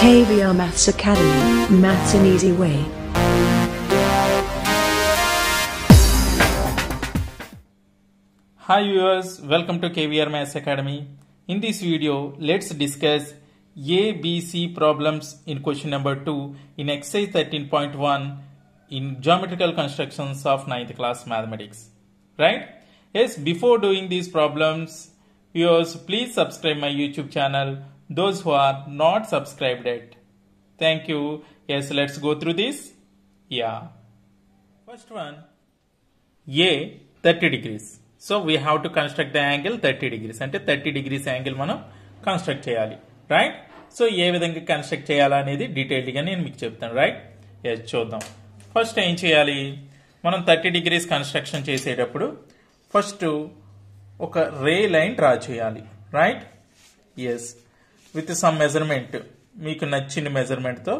KVR Maths Academy, Maths an Easy Way. Hi viewers, welcome to KVR Maths Academy. In this video, let's discuss A, B, C problems in question number 2 in exercise 13.1 in geometrical constructions of 9th class mathematics. Right? Yes, before doing these problems, viewers, please subscribe my YouTube channel. Those who are not subscribed yet. Thank you. Yes, let's go through this. Yeah. First one, A 30 degrees. So we have to construct the angle thirty degrees అంటే thirty degrees angle మనం construct చేయాలి. Right so ఏ విధంగా construct చేయాలనేది డీటెయిల్డ్గా నేను మీకు చెప్తాను. రైట్ ఎస్ చూద్దాం. ఫస్ట్ ఏం చేయాలి? మనం థర్టీ డిగ్రీస్ కన్స్ట్రక్షన్ చేసేటప్పుడు ఫస్ట్ ఒక రే లైన్ డ్రా చేయాలి. Right yes with some measurement మీకు నచ్చిన మెజర్మెంట్తో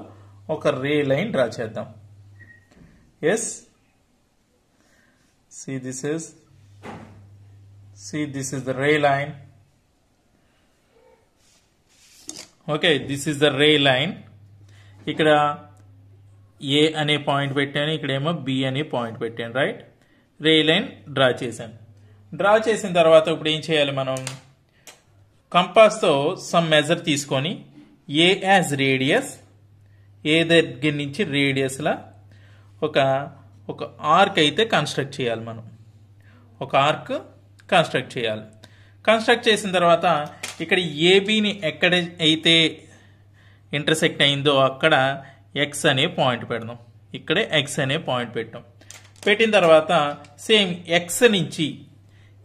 ఒక రే లైన్ డ్రా చేద్దాం. Yes? See this is see this is the ray line okay this is the ray line. ఇక్కడ ఏ అనే పాయింట్ పెట్టాను ఇక్కడేమో బి అనే పాయింట్ పెట్టాను రైట్? రే లైన్ డ్రా చేశాను. డ్రా చేసిన తర్వాత ఇప్పుడు ఏం చేయాలి మనం? కంపాస్తో సమ్ మెజర్ తీసుకొని ఏ యాజ్ రేడియస్ ఏ దగ్గర నుంచి రేడియస్లా ఒక ఒక ఆర్క్ అయితే కన్స్ట్రక్ట్ చేయాలి మనం. ఒక ఆర్క్ కన్స్ట్రక్ట్ చేయాలి. కన్స్ట్రక్ట్ చేసిన తర్వాత ఇక్కడ ఏబిని ఎక్కడ అయితే ఇంటర్సెక్ట్ అయిందో అక్కడ ఎక్స్ అనే పాయింట్ పెడదాం. ఇక్కడే ఎక్స్ అనే పాయింట్ పెట్టాం. పెట్టిన తర్వాత సేమ్ ఎక్స్ నుంచి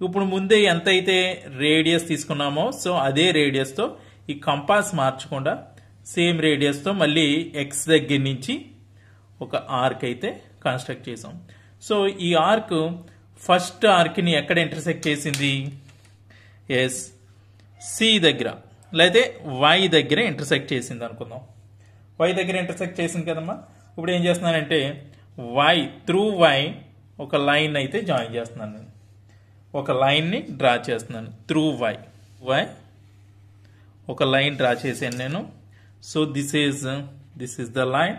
ఇప్పుడు ముందే ఎంత అయితే రేడియస్ తీసుకున్నామో సో అదే రేడియస్తో ఈ కంపాస్ మార్చకుండా సేమ్ రేడియస్తో మళ్ళీ ఎక్స్ దగ్గర నుంచి ఒక ఆర్క్ అయితే కన్స్ట్రక్ట్ చేసాం సో ఈ ఆర్క్ ఫస్ట్ ఆర్క్ని ఎక్కడ ఇంటర్సెక్ట్ చేసింది? ఎస్ సి దగ్గర. లేదా వై దగ్గర ఇంటర్సెక్ట్ చేసింది అనుకుందాం. వై దగ్గర ఇంటర్సెక్ట్ చేసింది కదమ్మా? ఇప్పుడు ఏం చేస్తున్నానంటే వై త్రూ వై ఒక లైన్ అయితే జాయిన్ చేస్తున్నాను ఒక లైన్ని డ్రా చేస్తున్నాను. Through Y. వై? ఒక లైన్ డ్రా చేశాను నేను. So this is this is the line.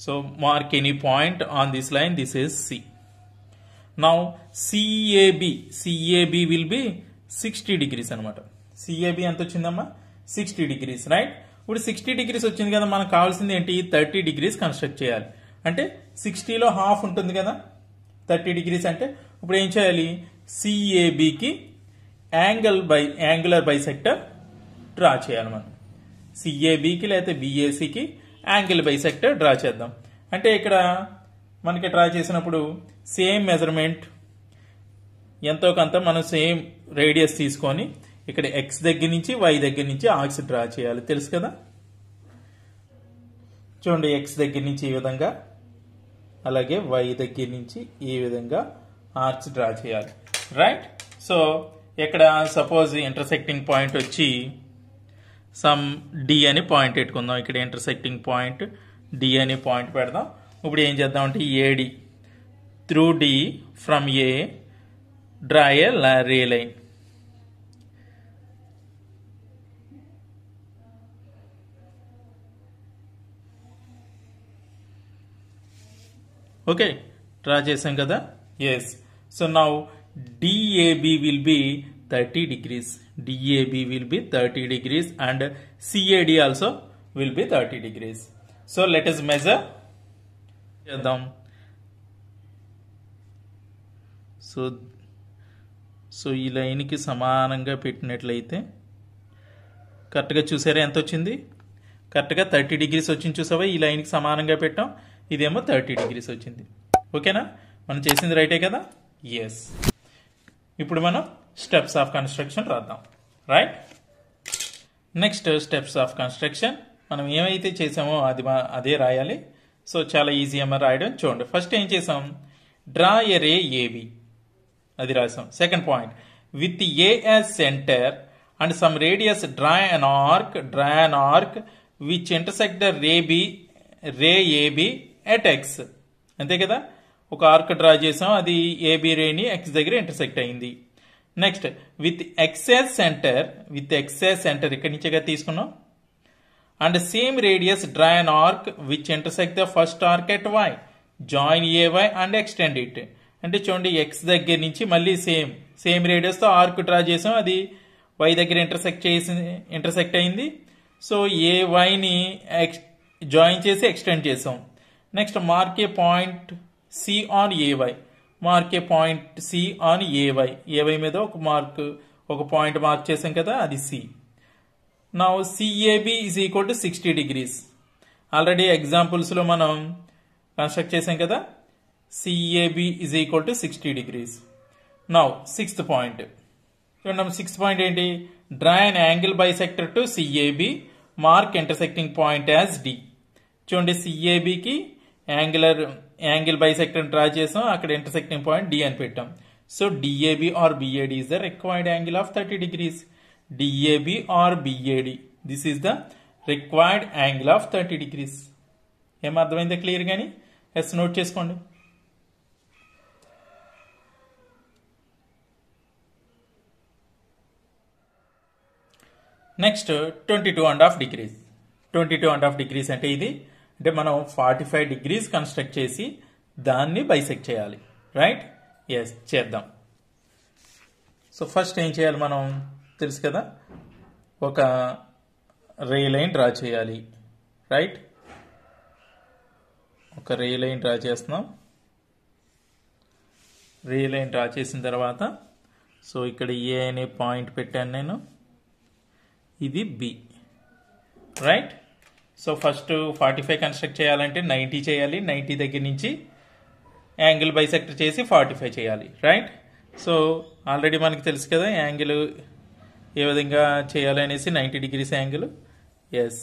So mark any point on this line this is C. Now CAB CAB will be sixty degrees అనమాట CAB ఎంత వచ్చిందమ్మా? Sixty degrees right ఇప్పుడు sixty degrees వచ్చింది కదా మనకు కావాల్సింది ఏంటి? థర్టీ డిగ్రీస్ కన్స్ట్రక్ట్ చేయాలి. అంటే సిక్స్టీలో హాఫ్ ఉంటుంది కదా? థర్టీ డిగ్రీస్ అంటే ఇప్పుడు ఏం చేయాలి? సిఏబికి angle by angular bisector draw చేయాలి మనం. సిఏబికి లేకపోతే బిఏసికి యాంగిల్ బైసెక్టర్ డ్రా చేద్దాం. అంటే ఇక్కడ మనకి డ్రా చేసినప్పుడు సేమ్ మెజర్మెంట్ ఎంతో కొంత మనం సేమ్ రేడియస్ తీసుకొని ఇక్కడ ఎక్స్ దగ్గర నుంచి వై దగ్గర నుంచి ఆర్క్స్ డ్రా చేయాలి. తెలుసు కదా? చూడండి ఎక్స్ దగ్గర నుంచి ఈ విధంగా అలాగే వై దగ్గర నుంచి ఈ విధంగా ఆర్క్స్ డ్రా చేయాలి. రైట్ సో ఇక్కడ సపోజ్ ఇంటర్సెక్టింగ్ పాయింట్ వచ్చి సమ్ డి అని పాయింట్ పెట్టుకుందాం. ఇక్కడ ఇంటర్సెక్టింగ్ పాయింట్ డి అనే పాయింట్ పెడదాం. ఇప్పుడు ఏం చేద్దాం అంటే AD through D from A draw a ray line okay draw చేసాం కదా? Yes so now DAB will be thirty degrees DAB will be thirty degrees and CAD also will be thirty degrees so let us measure చేద్దాం. So so ఈ లైన్కి సమానంగా పెట్టినట్లయితే కరెక్ట్గా చూసారా ఎంత వచ్చింది? కరెక్ట్గా థర్టీ డిగ్రీస్ వచ్చింది చూసావా? ఈ లైన్కి సమానంగా పెట్టాం. ఇదేమో థర్టీ డిగ్రీస్ వచ్చింది. ఓకేనా? మనం చేసింది రైటే కదా? ఎస్ ఇప్పుడు మనం స్టెప్స్ ఆఫ్ కన్స్ట్రక్షన్ రాద్దాం. Right next steps of construction మనం ఏమైతే చేసామో అది అదే రాయాలి. సో చాలా ఈజీ అమ్మ రాయడం చూడండి. ఫస్ట్ ఏం చేసాం డ్రా ఎ రే ఏబి అది రాసాం second point with A as centre and some radius draw an arc draw an arc which intersect the ray B ray AB at X అంతే కదా? ఒక ఆర్క్ డ్రా చేసాం అది AB రేని X దగ్గర intersect అయింది. Next with X as centre with X as centre ఇక్కడి నుంచిగా తీసుకున్నాం? And same radius draw an arc which intersect the first arc at Y join AY and extend it అంటే చూడండి ఎక్స్ దగ్గర నుంచి మళ్ళీ సేమ్ సేమ్ రేడియస్తో ఆర్క్ డ్రా చేసాం అది వై దగ్గర ఇంటర్సెక్ట్ చేసి ఇంటర్సెక్ట్ అయింది. సో ఏ వైని ఎక్స్ జాయిన్ చేసి ఎక్స్టెండ్ చేసాం. Next mark a point C on AY mark a point C on AY AY మీద ఒక మార్క్ ఒక పాయింట్ మార్క్ చేసాం కదా అది సి నా CAB is equal to sixty degrees already ఎగ్జాంపుల్స్లో మనం కన్స్ట్రక్ట్ చేసాం కదా CAB is equal to sixty degrees now sixth point చూడండి సిక్స్త్ పాయింట్ ఏంటి? Draw an angle bisector to CAB mark intersecting point as D చూడండి సిఏబికి angular angle bisector draw చేసాం అక్కడ intersecting point D అని పెట్టాం. So DAB or BAD is the required angle of thirty degrees DAB or BAD this is the required angle of thirty degrees ఏం అర్థమైందా clear కానీ yes note చేసుకోండి. Next twenty two and half degrees twenty two and half degrees అంటే ఇది అంటే మనం forty five degrees construct చేసి దాన్ని బైసెక్ట్ చేయాలి. రైట్ ఎస్ చేద్దాం. సో ఫస్ట్ ఏం చేయాలి మనం? తెలుసు కదా? ఒక రే లైన్ డ్రా చేయాలి. రైట్ ఒక రే లైన్ డ్రా చేస్తున్నాం. రే లైన్ డ్రా చేసిన తర్వాత సో ఇక్కడ ఏ అనే పాయింట్ పెట్టాను నేను. ఇది B right so first forty five construct చేయాలంటే నైంటీ చేయాలి నైంటీ దగ్గర నుంచి యాంగిల్ బైసెక్ట్ చేసి ఫార్టీ ఫైవ్ చేయాలి రైట్ సో ఆల్రెడీ మనకి తెలుసు కదా యాంగిల్ ఏ విధంగా చేయాలి అనేసి ninety degrees angle. Yes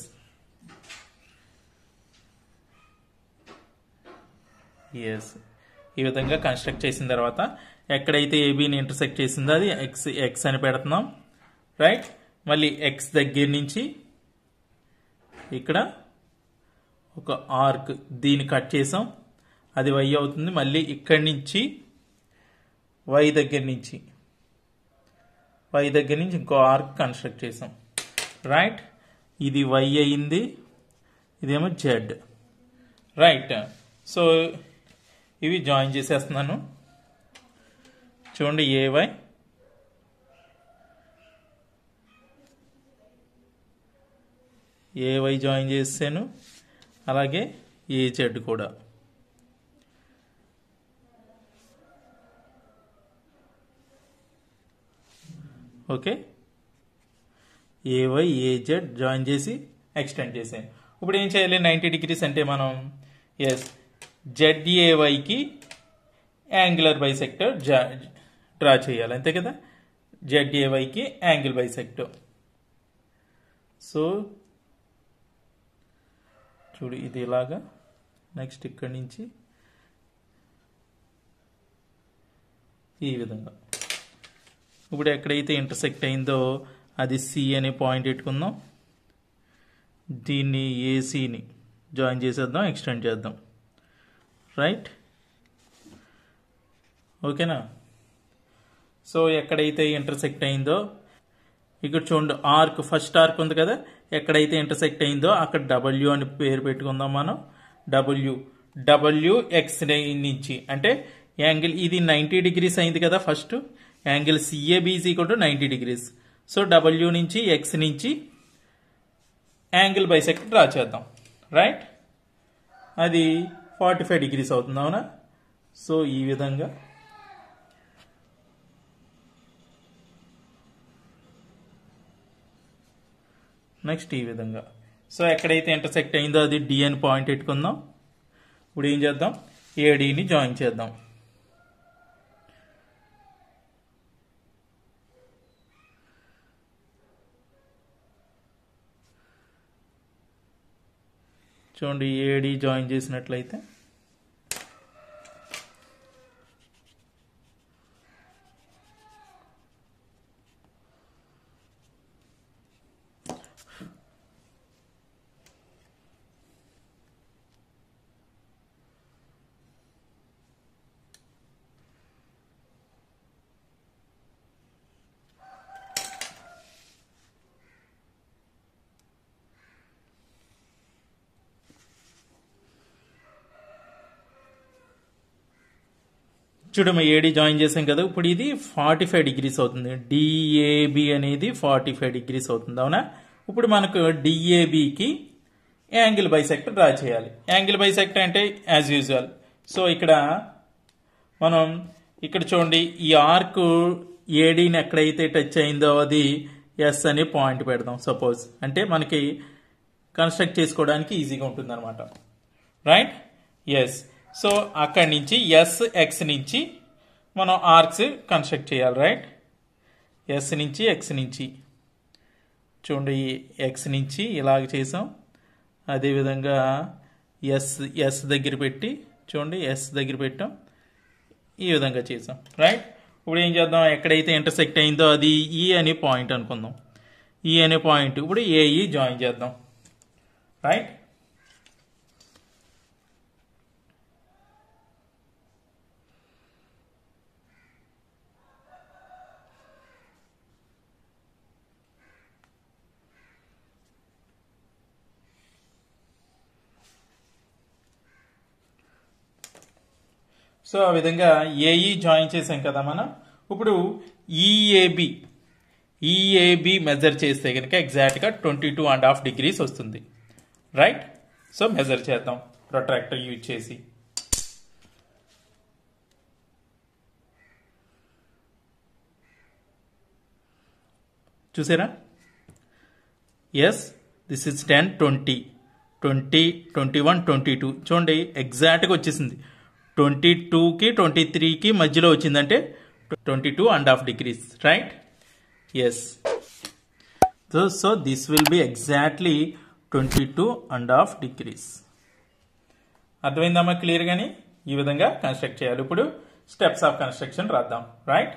yes ఈ విధంగా కన్స్ట్రక్ట్ చేసిన తర్వాత ఎక్కడైతే ఏబీని ఇంటర్సెక్ట్ చేసిందో అది ఎక్స్ ఎక్స్ అని పెడుతున్నాం రైట్ మళ్ళీ ఎక్స్ దగ్గర నుంచి ఇక్కడ ఒక ఆర్క్ దీన్ని కట్ చేసాం. అది వై అవుతుంది. మళ్ళీ ఇక్కడి నుంచి వై దగ్గర నుంచి వై దగ్గర నుంచి ఇంకో ఆర్క్ కన్స్ట్రక్ట్ చేసాం. రైట్ ఇది వై అయింది. ఇదేమో జెడ్ రైట్ సో ఇవి జాయిన్ చేసేస్తున్నాను. చూడండి ఏవై ఏవై జాయిన్ చేసాను అలాగే ఏ జెడ్ కూడా. ఓకే? ఏవై ఏజెడ్ జాయిన్ చేసి ఎక్స్టెండ్ చేసాను ఇప్పుడు ఏం చేయాలి? నైంటీ డిగ్రీస్ అంటే మనం ఎస్ జెడ్ఏవైకి యాంగులర్ బైసెక్టర్ డ్రా చేయాలి. అంతే కదా? జెడ్ఏవైకి యాంగిల్ బైసెక్టర్. సో చూడు ఇది ఇలాగా. నెక్స్ట్ ఇక్కడి నుంచి ఈ విధంగా. ఇప్పుడు ఎక్కడైతే ఇంటర్సెక్ట్ అయిందో అది సి అనే పాయింట్ పెట్టుకుందాం. దీన్ని ఏసీని జాయిన్ చేసేద్దాం ఎక్స్టెండ్ చేద్దాం. రైట్ ఓకేనా సో ఎక్కడైతే ఇంటర్సెక్ట్ అయిందో ఇక్కడ చూడండి ఆర్క్ ఫస్ట్ ఆర్క్ ఉంది కదా? ఎక్కడైతే ఇంటర్సెక్ట్ అయిందో అక్కడ డబ్ల్యూ అని పేరు పెట్టుకుందాం మనం. డబ్ల్యూ డబ్ల్యూ ఎక్స్ నుంచి. అంటే యాంగిల్ ఇది నైంటీ డిగ్రీస్ అయింది కదా ఫస్ట్ యాంగిల్ సిఏబి కూడా to ninety degrees so W నుంచి ఎక్స్ నుంచి యాంగిల్ బైసెక్ట్ డ్రా చేద్దాం. రైట్ అది ఫార్టీ ఫైవ్ డిగ్రీస్ అవుతుంది అవునా? సో ఈ విధంగా నెక్స్ట్ ఈ విధంగా. సో ఎక్కడైతే ఇంటర్సెక్ట్ అయిందో అది డి అని పాయింట్ పెట్టుకుందాం. ఇప్పుడు ఏం చేద్దాం? ఏడీని జాయిన్ చేద్దాం. చూడండి ఏడి జాయిన్ చేసినట్లయితే చూడమ్మ ఏడి జాయిన్ చేసాం కదా. ఇప్పుడు ఇది ఫార్టీ ఫైవ్ డిగ్రీస్ అవుతుంది డిఏబి అనేది ఫార్టీ ఫైవ్ డిగ్రీస్ అవుతుంది అవునా? ఇప్పుడు మనకు డిఏబికి యాంగిల్ బైసెక్టర్ డ్రా చేయాలి. యాంగిల్ బైసెక్టర్ అంటే యాజ్ యూజువల్ సో ఇక్కడ మనం ఇక్కడ చూడండి ఈ ఆర్క్ ఏడీని ఎక్కడైతే టచ్ అయిందో అది ఎస్ అనే పాయింట్ పెడదాం సపోజ్ అంటే మనకి కన్స్ట్రక్ట్ చేసుకోవడానికి ఈజీగా ఉంటుంది అనమాట రైట్ ఎస్ సో అక్కడి నుంచి ఎస్ ఎక్స్ నుంచి మనం ఆర్క్స్ కన్స్ట్రక్ట్ చేయాలి రైట్ ఎస్ నుంచి ఎక్స్ నుంచి. చూడండి ఎక్స్ నుంచి ఇలాగ చేసాం. అదేవిధంగా ఎస్ ఎస్ దగ్గర పెట్టి చూడండి ఎస్ దగ్గర పెట్టాం. ఈ విధంగా చేసాం రైట్ ఇప్పుడు ఏం చేద్దాం? ఎక్కడైతే ఇంటర్సెక్ట్ అయిందో అది ఈ అనే పాయింట్ అనుకుందాం. ఈ అనే పాయింట్ ఇప్పుడు ఏఈ జాయిన్ e చేద్దాం రైట్ సో ఆ విధంగా ఏఈ జాయిన్ చేసాం కదా మనం. ఇప్పుడు ఈఏబి ఈఏబి మెజర్ చేస్తే కనుక ఎగ్జాక్ట్గా twenty two and half degrees వస్తుంది. రైట్ సో మెజర్ చేద్దాం. ప్రొట్రాక్టర్ యూజ్ చేసి. చూసారా? Yes this is ten twenty twenty twenty one twenty two చూడండి ఎగ్జాక్ట్గా వచ్చేసింది. ట్వంటీ టూకి ట్వంటీ త్రీకి మధ్యలో వచ్చిందంటే twenty two and half degrees right yes so so this will be exactly twenty two and half degrees అర్థమైందమ్మా క్లియర్గాని ఈ విధంగా కన్స్ట్రక్ట్ చేయాలి. ఇప్పుడు స్టెప్స్ ఆఫ్ కన్స్ట్రక్షన్ రాద్దాం right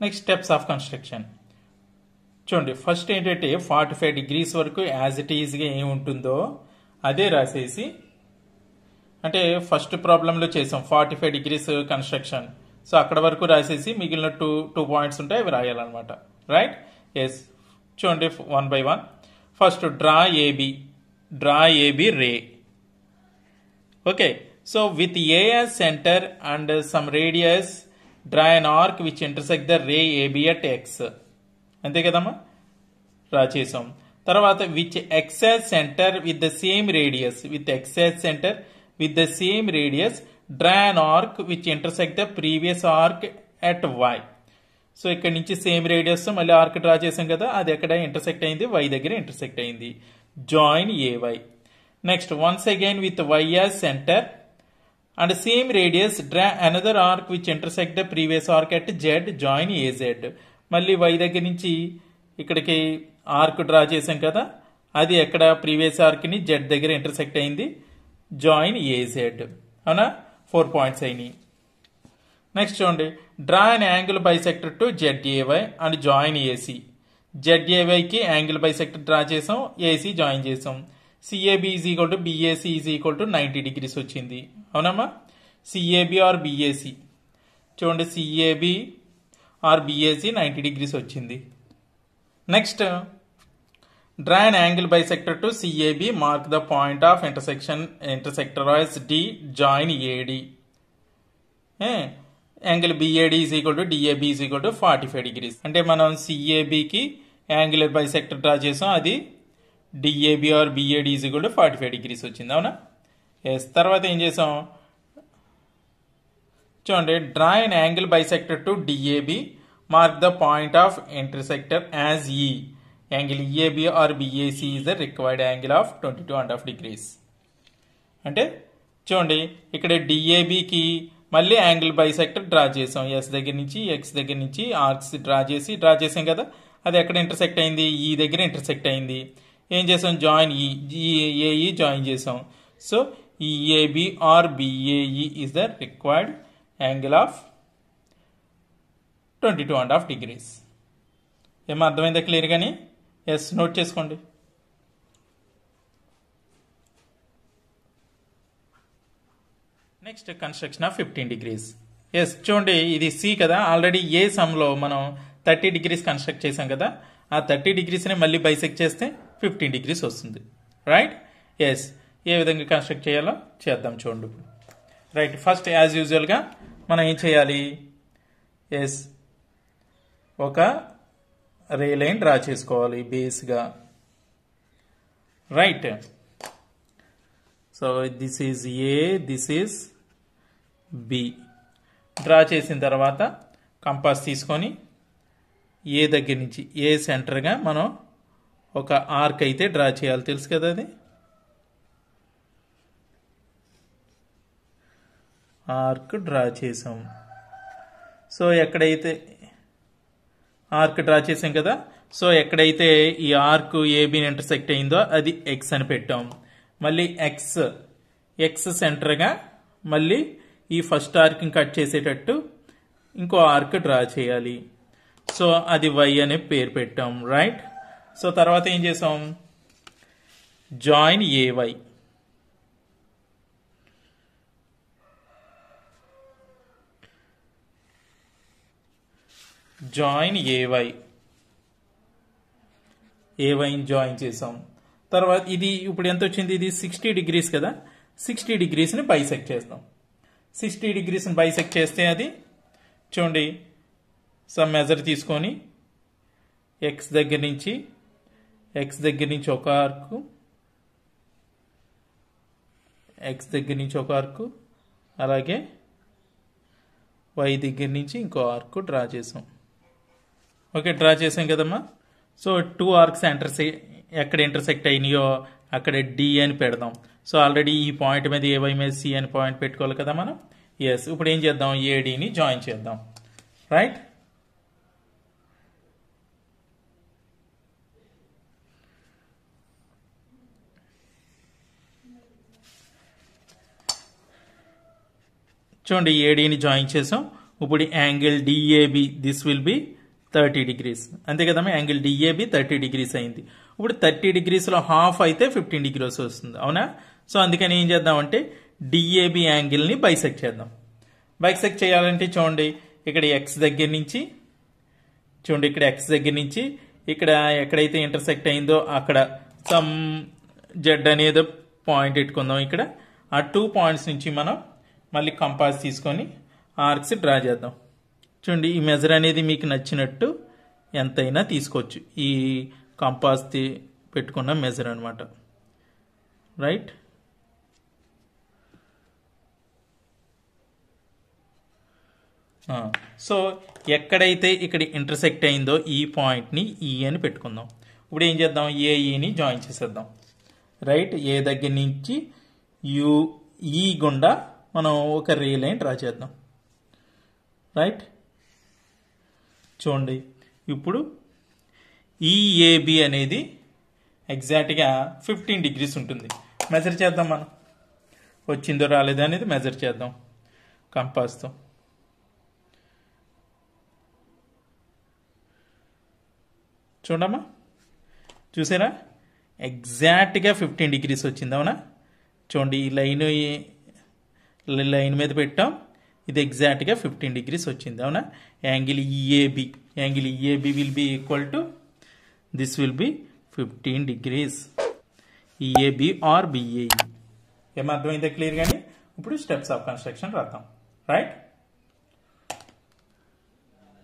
next steps of construction చూడండి ఫస్ట్ ఏంటంటే ఫార్టీ ఫైవ్ డిగ్రీస్ వరకు యాజ్ ఇట్ ఈజ్గా ఏముంటుందో అదే రాసేసి అంటే ఫస్ట్ ప్రాబ్లంలో చేసాం forty five degrees construction so అక్కడ వరకు రాసేసి మిగిలిన టూ టూ పాయింట్స్ ఉంటాయి అవి రాయాలన్నమాట. రైట్ ఎస్ చూడండి one by one first draw AB draw AB ray okay so with A centre and some radius draw an arc which intersect the ray AB at X అంతే కదమ్మా? Draw చేసాం తర్వాత which X as centre with the same radius with X as centre with the same radius draw an arc which intersect the previous arc at Y so ఇక్కడ నుంచి same radius మళ్ళీ arc draw చేసాం కదా అది ఎక్కడ intersect అయింది? Why దగ్గర intersect అయింది. Join AY next once again with Y as centre and same radius draw another arc which intersect the previous arc at Z join A Z మళ్ళీ Y దగ్గర నుంచి ఇక్కడికి ఆర్క్ డ్రా చేసాం కదా అది ఎక్కడ ప్రీవియస్ ఆర్క్ని జెడ్ దగ్గర ఇంటర్సెక్ట్ అయింది? జాయిన్ ఏజెడ్ అవునా? ఫోర్ పాయింట్స్ అయినాయి. నెక్స్ట్ చూడండి. Draw an angle bisector to ZAY and join AC జెడ్ఏవైకి angle bisector draw చేసాం ఏసీ జాయిన్ చేసాం. CAB is equal to BAC is equal to ninety degrees వచ్చింది. అవునమ్మా? CAB or BAC చూడండి CAB or BAC ninety degrees వచ్చింది. Next draw an angle bisector to CAB mark the point of intersection intersector as D join AD angle BAD is equal to DAB is equal to forty five degrees అంటే మనం సిఏబికి angle bisector draw చేసాం అది DAB or BAD is equal to forty five degrees వచ్చింది అవునా? Yes తర్వాత ఏం చేసాం? చూడండి draw an angle bisector to DAB mark the point of intersector as E angle EAB or BAC is the required angle of twenty two and half degrees అంటే చూడండి ఇక్కడ డిఏబికి మళ్ళీ యాంగిల్ బైసెక్టర్ డ్రా చేసాం. ఎస్ దగ్గర నుంచి X దగ్గర నుంచి ఆర్క్స్ డ్రా చేసి డ్రా చేసాం కదా అది ఎక్కడ ఇంటర్సెక్ట్ అయింది? ఈ దగ్గర ఇంటర్సెక్ట్ అయింది. ఏం చేసాం? జాయిన్ ఈ ఏఈ జాయిన్ చేసాం. So EAB or BAE is the required angle of twenty two and half degrees ఏమో అర్థమైందా క్లియర్ కానీ ఎస్ నోట్ చేసుకోండి. Next construction of fifteen degrees yes చూడండి ఇది సి కదా. ఆల్రెడీ ఏ సమ్లో మనం థర్టీ డిగ్రీస్ కన్స్ట్రక్ట్ చేసాం కదా. ఆ థర్టీ డిగ్రీస్ని మళ్ళీ బైసెక్ చేస్తే ఫిఫ్టీన్ డిగ్రీస్ వస్తుంది. రైట్ ఎస్ ఏ విధంగా కన్స్ట్రక్ట్ చేయాలో చేద్దాం చూడండి రైట్ ఫస్ట్ యాజ్ యూజువల్గా మనం ఏం చేయాలి? ఎస్ ఒక రే లైన్ డ్రా చేసుకోవాలి బేస్గా. Right. So this is A this is B. Draw చేసిన తర్వాత కంపాస్ తీసుకొని ఏ దగ్గర నుంచి ఏ సెంటర్గా మనం ఒక ఆర్క్ అయితే డ్రా చేయాలి. తెలుసు కదా అది? ఆర్క్ డ్రా చేసాం. సో ఎక్కడైతే ఆర్క్ డ్రా చేసాం కదా. సో ఎక్కడైతే ఈ ఆర్క్ ఏబిని ఇంటర్సెక్ట్ అయిందో అది ఎక్స్ అని పెట్టాం. మళ్ళీ ఎక్స్ ఎక్స్ సెంటర్గా మళ్ళీ ఈ ఫస్ట్ ఆర్క్ని కట్ చేసేటట్టు ఇంకో ఆర్క్ డ్రా చేయాలి. సో అది వై అనే పేరు పెట్టాం రైట్ సో తర్వాత ఏం చేసాం జాయిన్ ఏవై జాయిన్ ఏవై. ఏవైని జాయిన్ చేసాం తర్వాత ఇది ఇప్పుడు ఎంత వచ్చింది? ఇది సిక్స్టీ డిగ్రీస్ కదా. సిక్స్టీ డిగ్రీస్ని బైసెక్ట్ చేస్తాం. సిక్స్టీ డిగ్రీస్ని బైసెక్ట్ చేస్తే అది చూడండి. సమ్ మెజర్ తీసుకొని ఎక్స్ దగ్గర నుంచి ఎక్స్ దగ్గర నుంచి ఒక ఆర్కు ఎక్స్ దగ్గర నుంచి ఒక ఆర్కు అలాగే వై దగ్గర నుంచి ఇంకో ఆర్కు డ్రా చేసాం. ఓకే డ్రా చేసాం కదమ్మా. సో టూ ఆర్క్స్ ఇంటర్సె ఎక్కడ ఇంటర్సెక్ట్ అయినాయో అక్కడ డి అని పెడదాం. సో ఆల్రెడీ ఈ పాయింట్ మీద ఏవై మీద సి అని పాయింట్ పెట్టుకోవాలి కదా మనం? ఎస్ ఇప్పుడు ఏం చేద్దాం? ఏడీని జాయిన్ చేద్దాం. రైట్ చూడండి ఏడీని జాయిన్ చేసాం. ఇప్పుడు angle DAB this will be thirty degrees. అంతే కదా యాంగిల్ డిఏబి థర్టీ డిగ్రీస్ అయింది. ఇప్పుడు థర్టీ డిగ్రీస్లో హాఫ్ అయితే ఫిఫ్టీన్ డిగ్రీస్ వస్తుంది. అవునా? సో అందుకని ఏం చేద్దామంటే డిఏబి యాంగిల్ని బైసెక్ట్ చేద్దాం. బైసెక్ట్ చేయాలంటే చూడండి ఇక్కడ ఎక్స్ దగ్గర నుంచి చూడండి ఇక్కడ ఎక్స్ దగ్గర నుంచి ఇక్కడ ఎక్కడైతే ఇంటర్సెక్ట్ అయిందో అక్కడ సమ్ జెడ్ అనేది పాయింట్ పెట్టుకుందాం ఇక్కడ. ఆ టూ పాయింట్స్ నుంచి మనం మళ్ళీ కంపాస్ తీసుకొని ఆర్క్స్ డ్రా చేద్దాం. చూడండి ఈ మెజర్ అనేది మీకు నచ్చినట్టు ఎంతైనా తీసుకోవచ్చు. ఈ కంపాస్ పెట్టుకున్న మెజర్ అనమాట రైట్ సో ఎక్కడైతే ఇక్కడ ఇంటర్సెక్ట్ అయిందో ఈ పాయింట్ని ఈ e అని పెట్టుకుందాం. ఇప్పుడు ఏం చేద్దాం? ఏఈని e జాయిన్ చేసేద్దాం. రైట్ ఏ దగ్గర నుంచి యు ఈ e గుండా మనం ఒక రే లైన్ డ్రా చేద్దాం. రైట్ చూడండి. ఇప్పుడు ఈఏబి అనేది ఎగ్జాక్ట్గా ఫిఫ్టీన్ డిగ్రీస్ ఉంటుంది. మెజర్ చేద్దాం మనం. వచ్చిందో రాలేదో అనేది మెజర్ చేద్దాం. కంపాస్తో చూడమ్మా. చూసారా? ఎగ్జాక్ట్గా ఫిఫ్టీన్ డిగ్రీస్ వచ్చింది. అవునా? చూడండి ఈ లైన్ లైన్ మీద పెట్టాం. ఇది ఎగ్జాక్ట్గా ఫిఫ్టీన్ డిగ్రీస్ వచ్చింది అవునా? Angle EAB angle EAB will be equal to this will be fifteen degrees EAB or BAE ఏమర్థమైందో clear కానీ ఇప్పుడు స్టెప్స్ ఆఫ్ కన్స్ట్రక్షన్ రాద్దాం. Right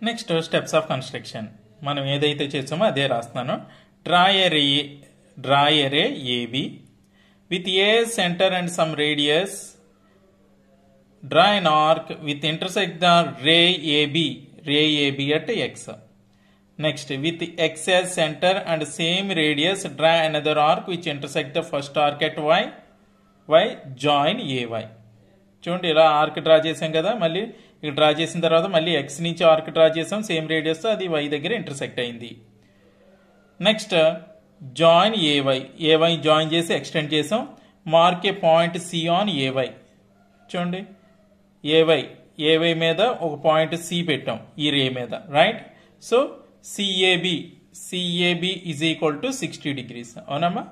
next steps of construction మనం ఏదైతే చేసామో అదే రాస్తున్నాను. Draw a ray AB with A centre and some radius draw an arc with intersect the ray AB ray AB అంటే X next with X as centre and same radius draw an other arc which intersect the first arc at Y Y join A Y చూడండి ఇలా arc draw చేసాం కదా మళ్ళీ ఇక draw చేసిన తర్వాత మళ్ళీ ఎక్స్ నుంచి ఆర్క్ డ్రా చేసాం సేమ్ రేడియస్ అది వై దగ్గర ఇంటర్సెక్ట్ అయింది. Next join A Y A Y join చేసి ఎక్స్టెండ్ చేసాం mark A point C on A Y చూడండి. ఏవై ఏవై మీద ఒక పాయింట్ సి పెట్టాం ఈ రే మీద right so CAB CAB is equal to sixty degrees అవునమ్మా?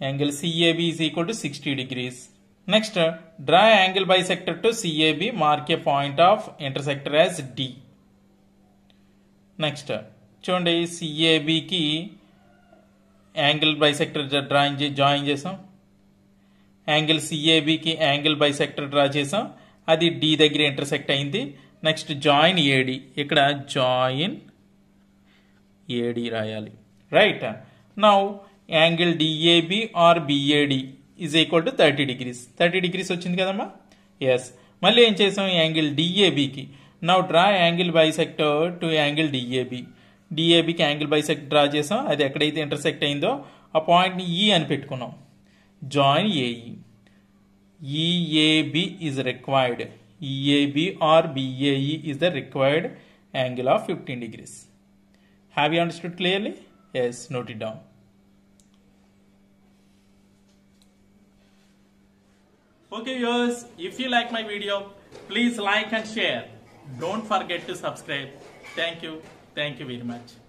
Angle CAB is equal to sixty degrees next draw angle bisector to CAB mark a point of intersector as D next చూడండి సిఏబికి angle bisector drawing join చేసాం. Angle సిఏబికి angle bisector draw చేసాం. అది D దగ్గర intersect అయింది. Next join AD ఇక్కడ join AD రాయాలి. Right now angle DAB or BAD is equal to thirty degrees thirty degrees వచ్చింది కదమ్మా? ఎస్ మళ్ళీ ఏం చేసాం? Angle డిఏబికి now draw angle bisector to angle DAB డిఏబికి angle bisect draw చేసాం. అది ఎక్కడైతే ఇంటర్సెక్ట్ అయిందో ఆ పాయింట్ని ఈ అని పెట్టుకున్నాం. Join AE EAB is required. EAB or BAE is the required angle of 15 degrees. Have you understood clearly? Yes, note it down. Okay viewers, if you like my video, please like and share. Don't forget to subscribe. Thank you. Thank you very much.